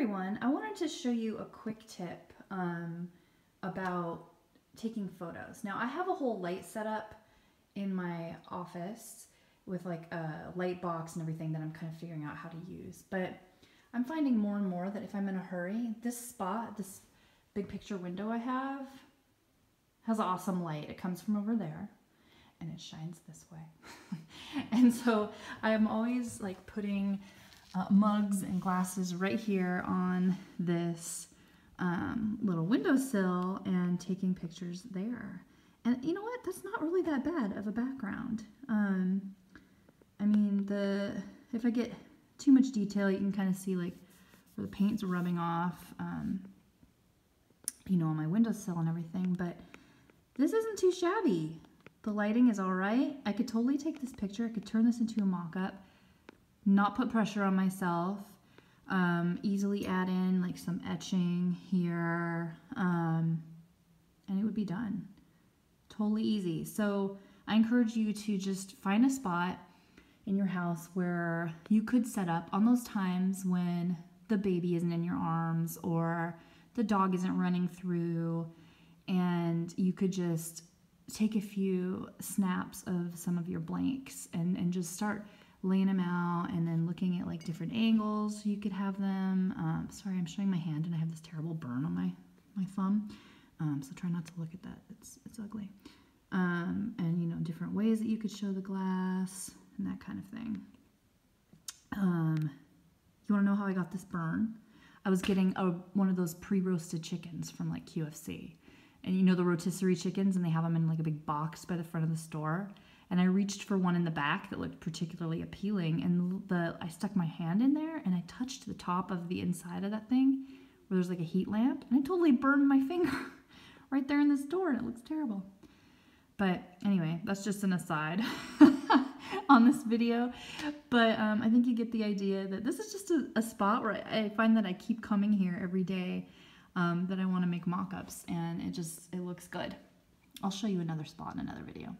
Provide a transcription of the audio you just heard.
everyone, I wanted to show you a quick tip um, about taking photos. Now I have a whole light setup in my office with like a light box and everything that I'm kind of figuring out how to use. But I'm finding more and more that if I'm in a hurry, this spot, this big picture window I have, has awesome light. It comes from over there and it shines this way. and so I am always like putting uh, mugs and glasses right here on this um, little windowsill and taking pictures there. And you know what? That's not really that bad of a background. Um, I mean, the if I get too much detail, you can kind of see like where the paint's rubbing off, um, you know, on my windowsill and everything. But this isn't too shabby. The lighting is all right. I could totally take this picture. I could turn this into a mock-up not put pressure on myself. Um, easily add in like some etching here, um, and it would be done. Totally easy. So I encourage you to just find a spot in your house where you could set up on those times when the baby isn't in your arms or the dog isn't running through, and you could just take a few snaps of some of your blanks and, and just start laying them out and then looking at like different angles you could have them. Um, sorry, I'm showing my hand and I have this terrible burn on my, my thumb. Um, so try not to look at that. It's, it's ugly. Um, and, you know, different ways that you could show the glass and that kind of thing. Um, you want to know how I got this burn? I was getting a, one of those pre-roasted chickens from like QFC. And you know the rotisserie chickens and they have them in like a big box by the front of the store and I reached for one in the back that looked particularly appealing and the I stuck my hand in there and I touched the top of the inside of that thing where there's like a heat lamp and I totally burned my finger right there in this door and it looks terrible. But anyway, that's just an aside on this video. But um, I think you get the idea that this is just a, a spot where I, I, find that I keep coming here every day um, that I want to make mock-ups and it just, it looks good. I'll show you another spot in another video.